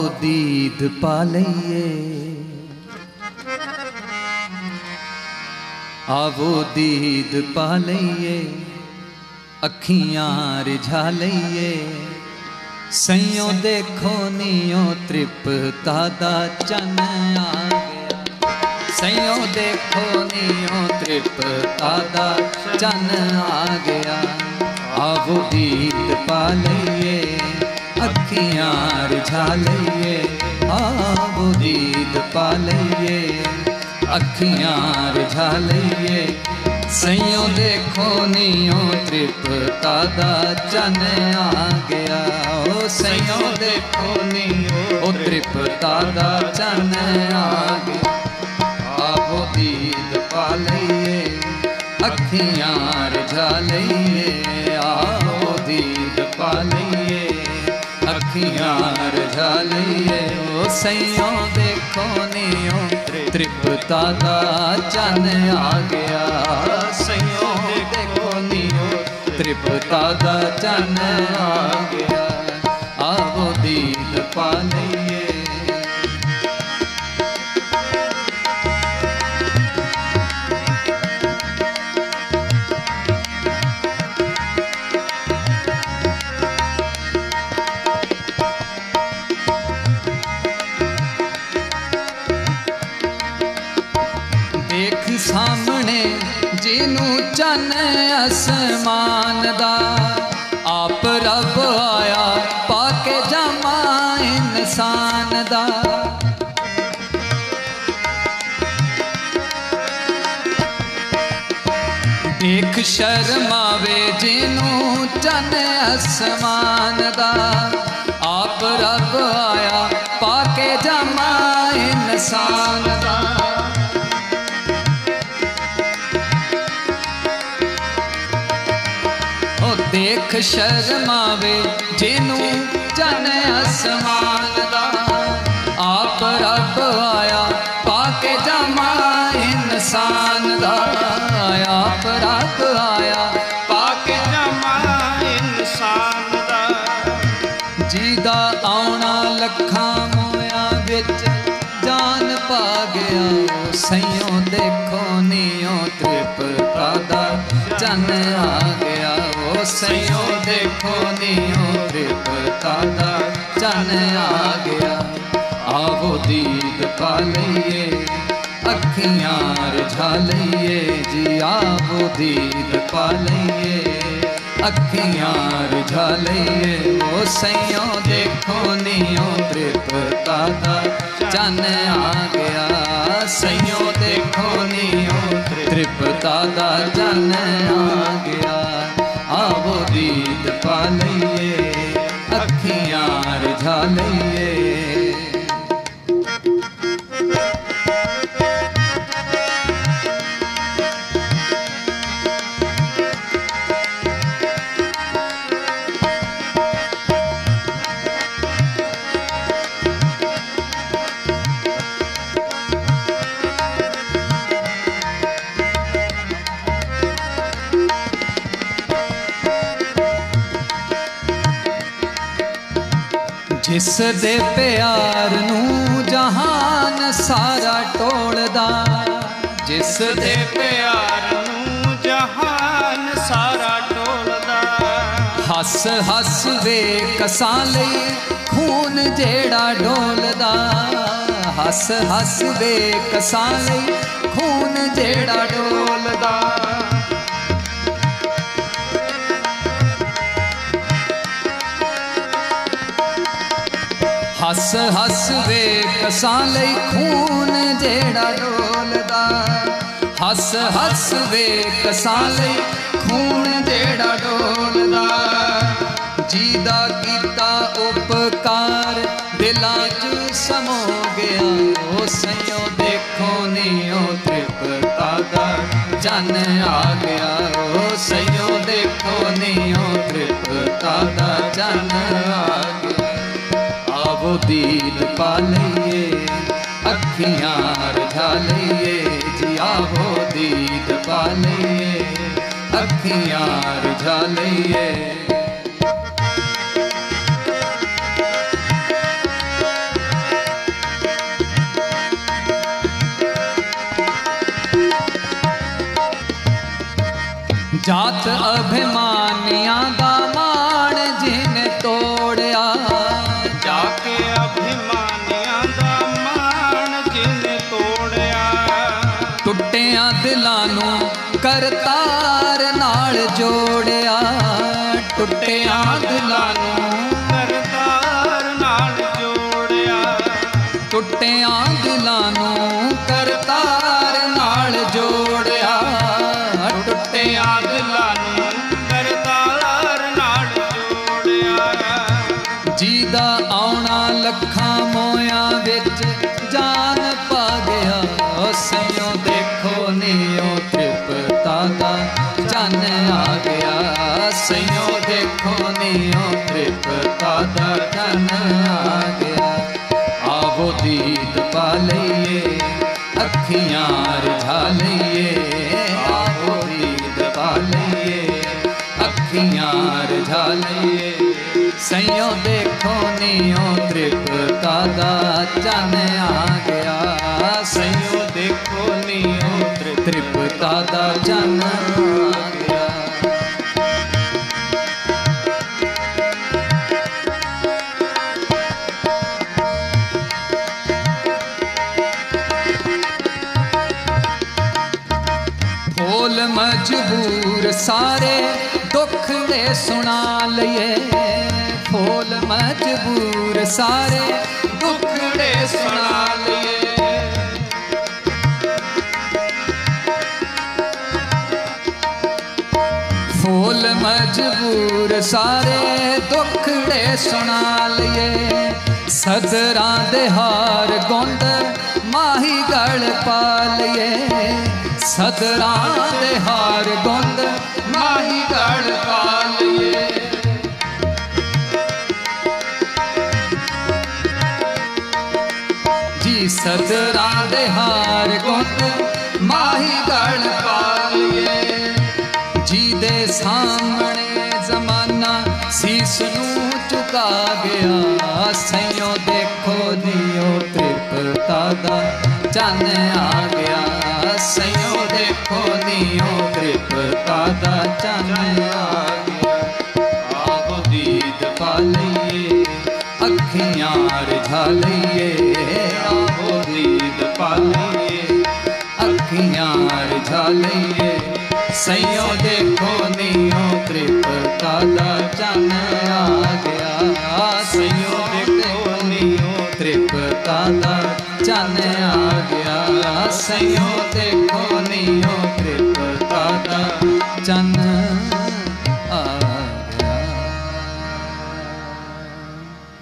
ਦੀਦ ਪਾ ਲਈਏ ਆਵੋ ਦੀਦ ਪਾ ਲਈਏ ਅੱਖੀਆਂ ਰਿਝਾ ਲਈਏ ਸਈਓ ਦੇਖੋ ਨੀਓ ਤ੍ਰਿਪਤਾ ਦਾ ਚੰਨ ਆ ਗਿਆ ਸਈਓ ਦੇਖੋ ਨੀਓ ਤ੍ਰਿਪਤਾ ਦਾ ਚੰਨ ਆ ਗਿਆ ਆਵੋ ਦੀਦ ਪਾ ਲਈਏ ਅੱਖੀਆਂ ਰਿਝਾ ਲਈਏ ਆਵੋ ਦੀਦ ਪਾ ਲਈਏ। ਅੱਖੀਆਂ ਰਿਝਾ ਲਈਏ, ਸਈਓ ਦੇਖੋ ਨੀਓ ਤ੍ਰਿਪਤਾ ਦਾ ਚੰਨ ਆ ਗਿਆ। ਓ ਸਈਓ ਦੇਖੋ ਨੀਓ ਉਹ ਤ੍ਰਿਪਤਾ ਦਾ ਚੰਨ ਆ ਗਿਆ। ਆਵੋ ਦੀਦ ਪਾ ਲਈਏ, ਅੱਖੀਆਂ ਅੱਖੀਆਂ ਰਝਾ ਲਈਏ ਓ ਸਈਓ ਦੇਖੋ ਨੀਓ। ਤ੍ਰਿਪਤਾ ਦਾ ਚੰਨ ਆ ਗਿਆ, ਸਈਓ ਦੇਖੋ ਨੀਓ। ਤ੍ਰਿਪਤਾ ਦਾ ਚੰਨ ਆ ਗਿਆ, ਆਵੋ ਦੀਦ ਪਾ ਲਈਏ। ਅਸਮਾਨ ਦਾ ਆਪ ਰੱਬ ਆਇਆ, ਪਾ ਕੇ ਜਮਾ ਇਨਸਾਨ ਦਾ। ਦੇਖ ਸ਼ਰਮਾਵੇ ਜਿਹਨੂੰ ਚੰਨ ਅਸਮਾਨ ਦਾ, ਆਪ ਰੱਬ ਆਇਆ, ਪਾ ਕੇ ਜਮਾ ਇਨਸਾਨ ਦਾ। ਦੇਖ ਸ਼ਰਮਾਵੇ, ਜਿਹਨੂੰ ਚੰਨ ਅਸਮਾਨ ਦਾ। ਆਪ ਰੱਬ ਆਇਆ, ਪਾ ਕੇ ਜਾਮਾ ਇਨਸਾਨ ਦਾ। ਆਪ ਰੱਬ ਆਇਆ, ਪਾ ਕੇ ਜਮਾ ਇਨਸਾਨ ਦਾ। ਜਿਹਦਾ ਆਉਣਾ ਲੱਖਾਂ ਮੋਇਆਂ ਵਿੱਚ, ਜਾਨ ਪਾ ਗਿਆ, ਉਹ ਸਈਓ ਦੇਖੋ ਨੀਓ ਤ੍ਰਿਪਤਾ ਦਾ। ਚੰਨ ਆ ਗਿਆ। ਉਹ ਸਈਓ ਦੇਖੋ ਨੀਓ ਤ੍ਰਿਪਤਾ ਦਾ ਚੰਨ ਆ ਗਿਆ। ਆਵੋ ਦੀਦ ਪਾ ਲਈਏ, ਅੱਖੀਆਂ ਰਝਾ ਲਈਏ, ਜੀ ਆਵੋ ਦੀਦ ਪਾ ਲਈਏ, ਅੱਖੀਆਂ ਰਝਾ ਲਈਏ। ਉਹ ਸਈਓ ਦੇਖੋ ਨਿਓ ਤ੍ਰਿਪਤਾ ਦਾ ਚੰਨ ਆ ਗਿਆ। ਸਈਓ ਦੇਖੋ ਨੀਓ ਤ੍ਰਿਪਤਾ ਦਾ ਚੰਨ ਆ ਇਸ ਦੇ ਪਿਆਰ ਨੂੰ ਜਹਾਨ ਸਾਰਾ ਟੋਲਦਾ। ਜਿਸ ਦੇ ਦੇ ਪਿਆਰ ਨੂੰ ਜਹਾਨ ਸਾਰਾ ਟੋਲਦਾ। ਹੱਸ ਹੱਸ ਵੇ ਕਸਾਂ ਲਈ ਖੂਨ ਜਿਹੜਾ ਡੋਲਦਾ। ਹੱਸ ਹੱਸ ਵੇ ਕਸਾਂ ਲਈ ਖੂਨ ਜਿਹੜਾ ਡੋਲਦਾ। ਹੱਸ ਹੱਸ ਵੇ ਕਸਾਂ ਲਈ ਖੂਨ ਜਿਹੜਾ ਡੋਲਦਾ। ਹੱਸ ਹੱਸ ਵੇ ਕਸਾਂ ਲਈ ਖੂਨ ਜਿਹੜਾ ਡੋਲਦਾ। ਜੀਦਾ ਕੀਤਾ ਉਪਕਾਰ ਦਿਲਾਂ 'ਚ ਸਮੋ ਗਿਆ। ਉਹ ਸਈਓ ਦੇਖੋ ਨੀ ਉਹ ਤ੍ਰਿਪਤਾ ਦਾ। ਚੰਨ ਆ ਗਿਆ। दीद पालिए अखियाँ रिझालिए जिया हो दीद पालिए अखियाँ रिझालिए जात अभिमानिया दा ਕਰਤਾਰ ਨਾਲ ਜੋੜਿਆ ਟੁੱਟਿਆ ਦਿਲਾਂ ਨੂੰ। ਗਿਆ ਦੇਖੋ, ਨੀਓ ਤ੍ਰਿਪਤਾ ਦਾ ਜਨ ਆ ਗਿਆ। ਆਵੋ ਦੀਦ ਪਾ ਲਈਏ, ਅੱਖੀਆਂ ਰਝਾ ਲਈਏ। ਆਵੋ ਦੀਦ ਪਾ ਲਈਏ, ਅੱਖੀਆਂ ਰਝਾ ਲਈਏ। ਸਈਓ ਦੇਖੋ, ਨੀਓ ਤ੍ਰਿਪਤਾ ਦਾ ਚੰਨ ਆ ਗਿਆ। ਸਈਓ ਦੇਖੋ, ਨੀਓ ਤ੍ਰਿਪਤਾ ਦਾ ਚੰਨ ਸੁਣਾ ਲਈਏ। ਫੋਲ ਮਜਬੂਰ ਸਾਰੇ ਦੁੱਖ ਸੁਣਾ ਲਈਏ। ਫੋਲ ਮਜਬੂਰ ਸਾਰੇ ਦੁੱਖ ਸੁਣਾ ਲਈਏ। ਸਦਰਾਂ ਦੇ ਹਾਰ ਗੁੰਦ ਮਾਹੀ ਗਲ ਪਾ ਲਈਏ। ਸਦਰਾਂ ਦੇ ਹਾਰ ਗੁੰਦ ਮਾਹੀ ਗਲ ਜੀ ਦੇ ਹਾਰ ਗੁੰਦ ਮਾਹੀ ਗਲ ਪਾਲੀਏ ਜੀ ਦੇ ਸਾਹਮਣੇ ਜ਼ਮਾਨਾ ਸੀਸ ਨੂੰ ਝੁਕਾ ਗਿਆ, ਸਈਓ ਦੇਖੋ ਦਿਓ ਤ੍ਰਿਪਤਾ ਦਾ ਚੰਨ ਆ ਗਿਆ। ਸਈਓ ਦੇਖੋ ਦਿਓ ਤ੍ਰਿਪਤਾ ਦਾ ਚੰਨ ਆ ਗਿਆ। ਆਪ ਦੀਦ ਪਾ ਅੱਖੀਆਂ ਰਝਾ ਲਈ ਨੀਓ ਤ੍ਰਿਪਤਾ ਦਾ ਚੰਨ ਆ ਗਿਆ ਸਈਓ ਦੇਖੋ